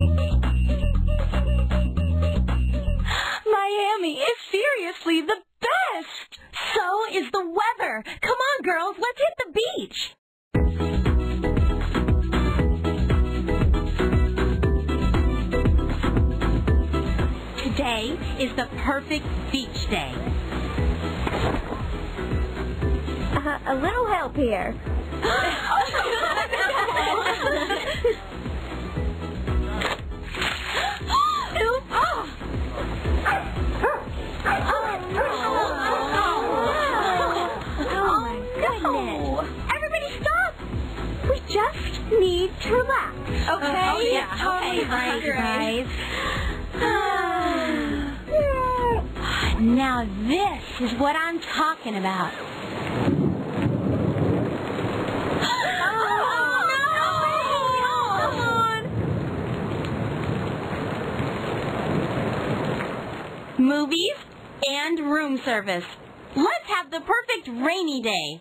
Miami is seriously the best! So is the weather. Come on, girls, let's hit the beach. Today is the perfect beach day. Uh, a little help here. just need to relax, okay? Oh, yeah, Totally okay, right, right. Now this is what I'm talking about. Movies and room service. Let's have the perfect rainy day.